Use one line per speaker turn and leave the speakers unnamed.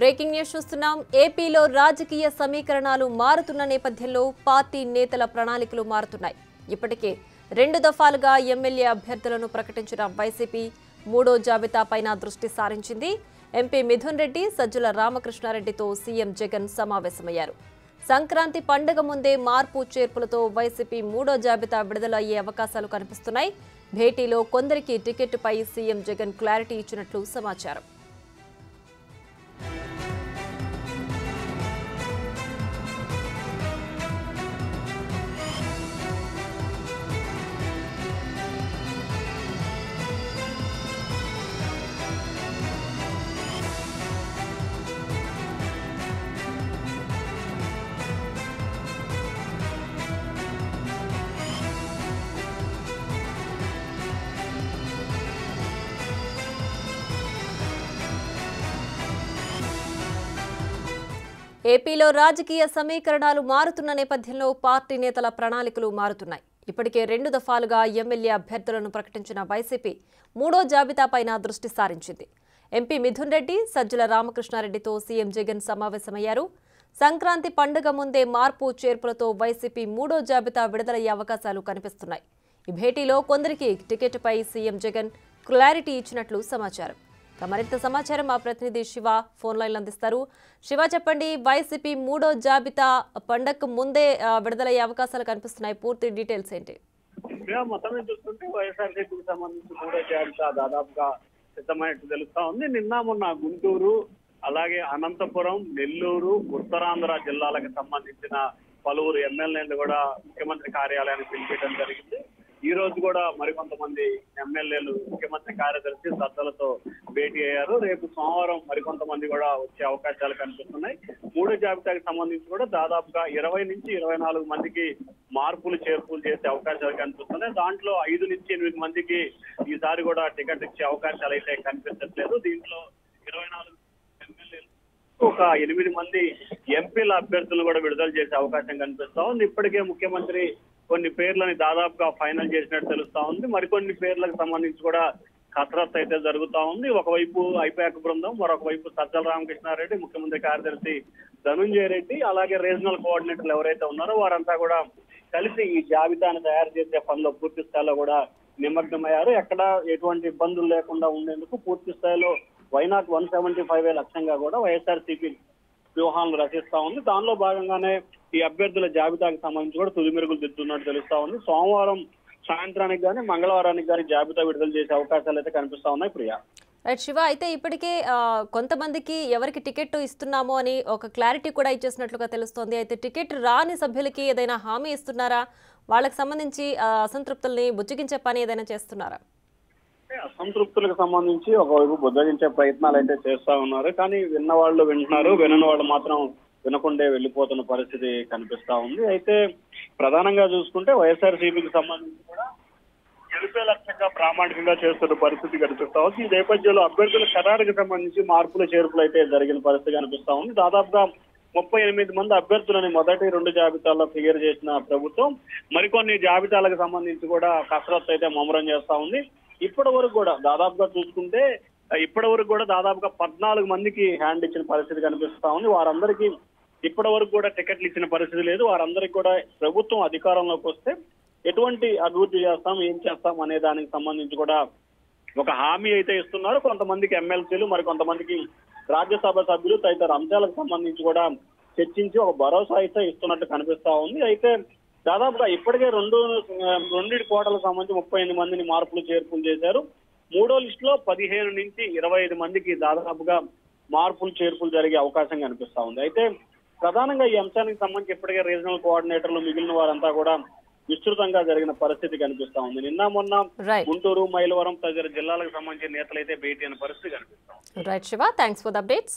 Breaking news చూస్తున్నాం. ఏపీలో రాజకీయ సమీకరణాలు మారుతున్న నేపథ్యంలో పార్టీ నేతల ప్రణాళికలు మారుతున్నాయి. ఇప్పటికే రెండు దఫాలుగా ఎమ్మెల్యే అభ్యర్థులను ప్రకటించిన వైసీపీ మూడో జాబితాపైన దృష్టి సారించింది. ఎంపీ మిథున్ రెడ్డి సజ్జల రామకృష్ణారెడ్డితో సీఎం జగన్ సమావేశమయ్యారు. సంక్రాంతి పండుగ ముందే మార్పు చేర్పులతో వైసీపీ మూడో జాబితా విడుదల అయ్యే అవకాశాలు కనిపిస్తున్నాయి. భేటీలో కొందరికి టికెట్పై సీఎం జగన్ క్లారిటీ ఇచ్చినట్లు సమాచారం. ఏపీలో రాజకీయ సమీకరణాలు మారుతున్న నేపథ్యంలో పార్టీ నేతల ప్రణాళికలు మారుతున్నాయి. ఇప్పటికే రెండు దఫాలుగా ఎమ్మెల్యే అభ్యర్థులను ప్రకటించిన వైసీపీ మూడో జాబితాపైన దృష్టి సారించింది. ఎంపీ మిథున్ రెడ్డి సజ్జల రామకృష్ణారెడ్డితో సీఎం జగన్ సమావేశమయ్యారు. సంక్రాంతి పండుగ ముందే మార్పు చేర్పులతో వైసీపీ మూడో జాబితా విడుదలయ్యే అవకాశాలు కనిపిస్తున్నాయి. ఈ భేటీలో కొందరికి టికెట్పై సీఎం జగన్ క్లారిటీ ఇచ్చినట్లు సమాచారం. మరింత సమాచారం మా ప్రతినిధి శివ ఫోన్ లైన్ అందిస్తారు. శివ చెప్పండి వైసీపీ మూడో జాబితా పండగకు ముందే విడుదలయ్యే అవకాశాలు కనిపిస్తున్నాయి. పూర్తి డీటెయిల్స్ ఏంటి?
మొత్తం చూస్తుంటే వైఎస్ఆర్సీపీకి సంబంధించి మూడో జాబితా దాదాపుగా సిద్ధమైనట్టు తెలుస్తా ఉంది. నిన్న మొన్న గుంటూరు అలాగే అనంతపురం నెల్లూరు ఉత్తరాంధ్ర జిల్లాలకు సంబంధించిన పలువురు ఎమ్మెల్యేలు కూడా ముఖ్యమంత్రి కార్యాలయానికి పిలిపించడం జరిగింది. ఈ రోజు కూడా మరికొంతమంది ఎమ్మెల్యేలు ముఖ్యమంత్రి కార్యదర్శి సద్దలతో భేటీ అయ్యారు. రేపు సోమవారం మరికొంతమంది కూడా వచ్చే అవకాశాలు కనిపిస్తున్నాయి. మూడో జాబితాకి సంబంధించి కూడా దాదాపుగా ఇరవై నుంచి ఇరవై నాలుగు మందికి మార్పులు చేర్పులు చేసే అవకాశాలు కనిపిస్తున్నాయి. దాంట్లో ఐదు నుంచి ఎనిమిది మందికి ఈసారి కూడా టికెట్ ఇచ్చే అవకాశాలు అయితే కనిపించట్లేదు. దీంట్లో ఇరవై నాలుగు ఎమ్మెల్యేలు ఒక ఎనిమిది మంది ఎంపీల అభ్యర్థులను కూడా విడుదల చేసే అవకాశం కనిపిస్తా ఉంది. ఇప్పటికే ముఖ్యమంత్రి కొన్ని పేర్లని దాదాపుగా ఫైనల్ చేసినట్టు తెలుస్తా ఉంది. మరికొన్ని పేర్లకు సంబంధించి కూడా కసరత్తు అయితే జరుగుతా ఉంది. ఒకవైపు ఐపాక్ బృందం మరొక వైపు సజ్జల రామకృష్ణారెడ్డి ముఖ్యమంత్రి కార్యదర్శి ధనుంజయ రెడ్డి అలాగే రీజనల్ కోఆర్డినేటర్లు ఎవరైతే ఉన్నారో వారంతా కూడా కలిసి ఈ జాబితాను తయారు చేసే పనిలో పూర్తి స్థాయిలో కూడా నిమగ్నమయ్యారు. ఎక్కడ ఎటువంటి ఇబ్బందులు లేకుండా ఉండేందుకు పూర్తి స్థాయిలో వైనాట్ వన్ సెవెంటీ ఫైవ్ లక్ష్యంగా కూడా వైఎస్ఆర్సీపీ వ్యూహాలను రచిస్తా ఉంది. దానిలో భాగంగానే ఈ అభ్యర్థుల జాబితాకి సంబంధించి కూడా తుది మెరుగులు దిద్దున్నట్టు తెలుస్తా ఉంది. సోమవారం సాయంత్రానికి కానీ మంగళవారానికి కానీ జాబితా విడుదల చేసే అవకాశాలు అయితే కనిపిస్తా ఉన్నాయి ప్రియా.
రైట్ శివ అయితే ఇప్పటికే కొంతమందికి ఎవరికి టికెట్ ఇస్తున్నామో అని ఒక క్లారిటీ కూడా ఇచ్చేసినట్లుగా తెలుస్తోంది. అయితే టికెట్ రాని సభ్యులకి ఏదైనా హామీ ఇస్తున్నారా? వాళ్ళకి సంబంధించి అసంతృప్తుల్ని బుజ్జగించే పని ఏదైనా చేస్తున్నారా?
అసంతృప్తులకు సంబంధించి ఒకవైపు బుద్ధగించే ప్రయత్నాలు అయితే చేస్తా ఉన్నారు. కానీ విన్న వాళ్ళు వింటున్నారు. వినని వాళ్ళు మాత్రం వినకుండే వెళ్ళిపోతున్న పరిస్థితి కనిపిస్తా ఉంది. అయితే ప్రధానంగా చూసుకుంటే వైఎస్ఆర్సీపీకి సంబంధించి కూడా గెలిపే లక్ష్యంగా ప్రామాణికంగా చేస్తున్న పరిస్థితి కనిపిస్తా ఉంది. ఈ నేపథ్యంలో అభ్యర్థుల ఖరారుకు సంబంధించి మార్పులు చేర్పులు అయితే జరిగిన పరిస్థితి కనిపిస్తా ఉంది. దాదాపుగా ముప్పై ఎనిమిది మంది అభ్యర్థులని మొదటి రెండు జాబితాల్లో ఫిగర్ చేసిన ప్రభుత్వం మరికొన్ని జాబితాలకు సంబంధించి కూడా కసరత్తు అయితే ముమ్మరం చేస్తా ఉంది. ఇప్పటి వరకు కూడా దాదాపుగా చూసుకుంటే ఇప్పటి వరకు కూడా దాదాపుగా పద్నాలుగు మందికి హ్యాండ్ ఇచ్చిన పరిస్థితి కనిపిస్తా ఉంది. వారందరికీ ఇప్పటి వరకు కూడా టికెట్లు ఇచ్చిన పరిస్థితి లేదు. వారందరికీ కూడా ప్రభుత్వం అధికారంలోకి వస్తే ఎటువంటి అభివృద్ధి చేస్తాం ఏం చేస్తాం అనే దానికి సంబంధించి కూడా ఒక హామీ అయితే ఇస్తున్నారు. కొంతమందికి ఎమ్మెల్సీలు మరి కొంతమందికి రాజ్యసభ సభ్యులు తదితర అంశాలకు సంబంధించి కూడా చర్చించి ఒక భరోసా అయితే ఇస్తున్నట్టు కనిపిస్తా ఉంది. అయితే దాదాపుగా ఇప్పటికే రెండు రెండిటి కోటలకు సంబంధించి ముప్పై ఎనిమిది మందిని మార్పులు చేర్పులు చేశారు. మూడో లిస్ట్లో పదిహేను నుంచి ఇరవై ఐదు మందికి దాదాపుగా మార్పులు చేర్పులు జరిగే అవకాశం కనిపిస్తా ఉంది. అయితే ప్రధానంగా ఈ అంశానికి సంబంధించి ఇప్పటికే రీజనల్ కోఆర్డినేటర్లు మిగిలిన వారంతా కూడా విస్తృతంగా జరిగిన పరిస్థితి కనిపిస్తా ఉంది. నిన్న మొన్న గుంటూరు మైలవరం తదితర జిల్లాలకు సంబంధించిన నేతలైతే భేటీ అయిన పరిస్థితి కనిపిస్తా ఉంది.
Right Shiva thanks for the updates